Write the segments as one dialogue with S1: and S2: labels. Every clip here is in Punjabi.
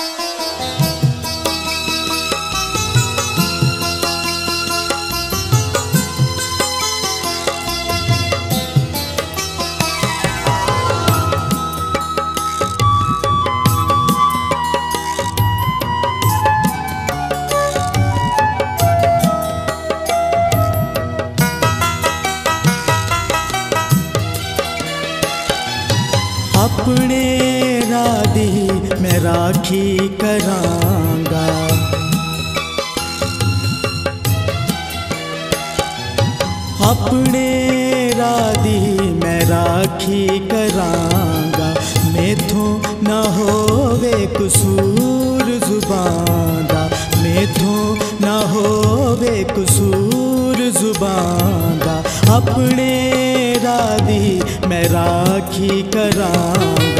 S1: Música ਮੈਂ ਰਾਖੀ ਕਰਾਂਗਾ। ਆਪਣੇ ਰਾਦੀ ਮੈਂ ਰਾਖੀ ਕਰਾਂਗਾ। ਮੇਥੋਂ ਨਾ ਹੋਵੇ ਕਸੂਰ ਜ਼ੁਬਾਨ ਦਾ ਮੇਥੋਂ ਨਾ ਹੋਵੇ ਕਸੂਰ ਜ਼ੁਬਾਨ ਦਾ ਆਪਣੇ ਰਾਦੀ ਮੈਂ ਰਾਖੀ ਕਰਾਂਗਾ।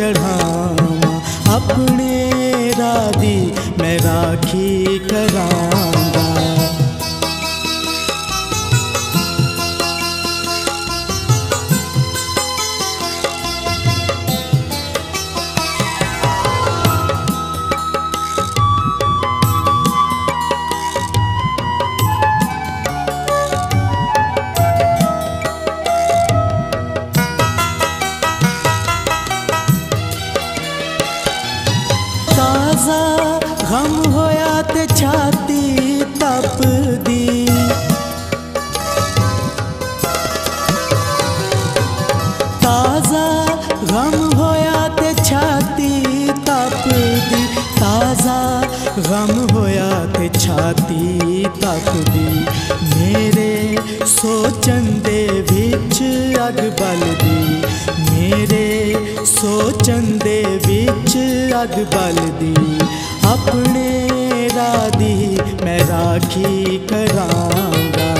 S1: चढ़ा ताज़ा गम होया ते छाती तप दी ताज़ा, गम होया ते छाती तप दी ताज़ा ਗਮ ਹੋਇਆ ਤੇ ਛਾਤੀ ਤਪਦੀ ਮੇਰੇ ਸੋਚਣ ਦੇ ਵਿੱਚ ਅੱਗ ਬਲਦੀ। ਮੇਰੇ ਸੋਚਣ ਦੇ ਵਿੱਚ ਅੱਗ ਬਲਦੀ। ਆਪਣੇ ਰਾਦੀ ਮੈਂ ਰਾਖੀ ਕਰਾਂਗਾ।